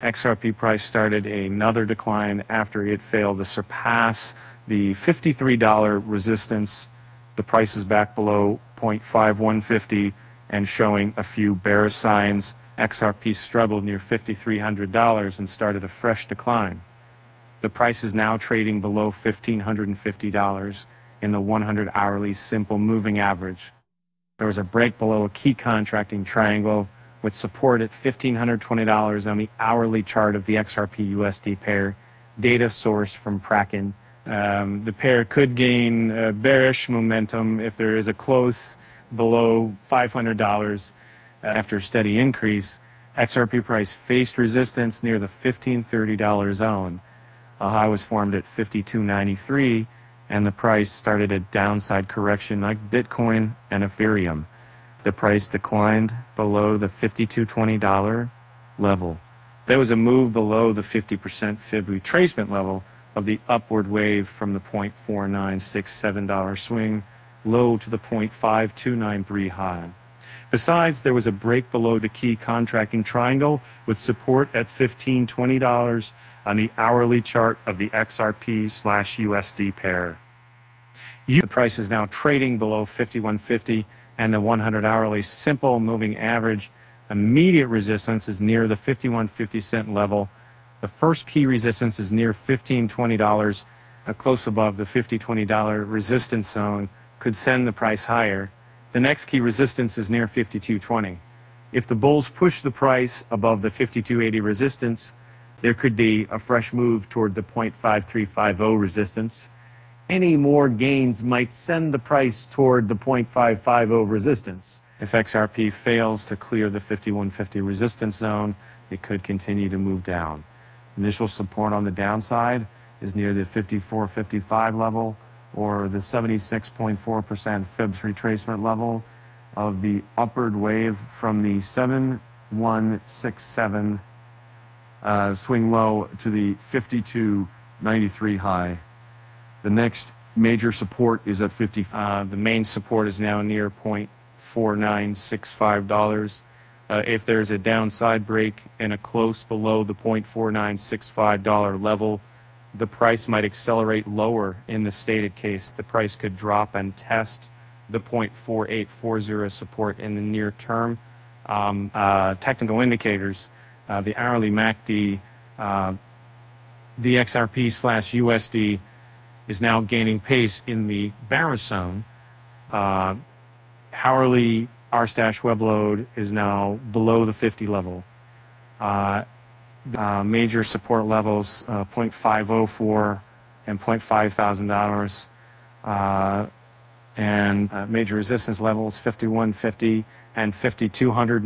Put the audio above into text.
XRP price started another decline after it failed to surpass the $53 resistance. The price is back below 0.5150 and showing a few bearish signs. XRP struggled near $5,300 and started a fresh decline. The price is now trading below $1,550 in the 100 hourly simple moving average. There was a break below a key contracting triangle with support at $1,520 on the hourly chart of the XRP USD pair, data source from Kraken. Um, the pair could gain uh, bearish momentum if there is a close below $500 uh, after a steady increase. XRP price faced resistance near the $1,530 zone. A high was formed at 52.93 and the price started a downside correction like Bitcoin and Ethereum. The price declined below the $52.20 level. There was a move below the 50% fib retracement level of the upward wave from the $0.4967 swing low to the 0.5293 high. Besides, there was a break below the key contracting triangle with support at $15.20 on the hourly chart of the XRP slash USD pair. The price is now trading below 5150 and the 100 hourly simple moving average. Immediate resistance is near the 5150 cent level. The first key resistance is near $1520, uh, close above the $5020 resistance zone, could send the price higher. The next key resistance is near 52.20. If the bulls push the price above the 52.80 resistance, there could be a fresh move toward the 0.5350 resistance. Any more gains might send the price toward the 0.550 resistance. If XRP fails to clear the 5150 resistance zone, it could continue to move down. Initial support on the downside is near the 5455 level or the 76.4% Fibs retracement level of the upward wave from the 7167 uh, swing low to the 5293 high. The next major support is at 50. Uh, the main support is now near $0.4965. Uh, if there's a downside break and a close below the $0.4965 level, the price might accelerate lower in the stated case. The price could drop and test the 0.4840 support in the near term. Um, uh, technical indicators, uh, the hourly MACD, uh, the XRP slash USD is now gaining pace in the bearish zone. Uh, hourly rstash web load is now below the 50 level. Uh, uh, major support levels uh, 0.504 and 0.5 thousand dollars, uh, and uh, major resistance levels 5150 and 5200.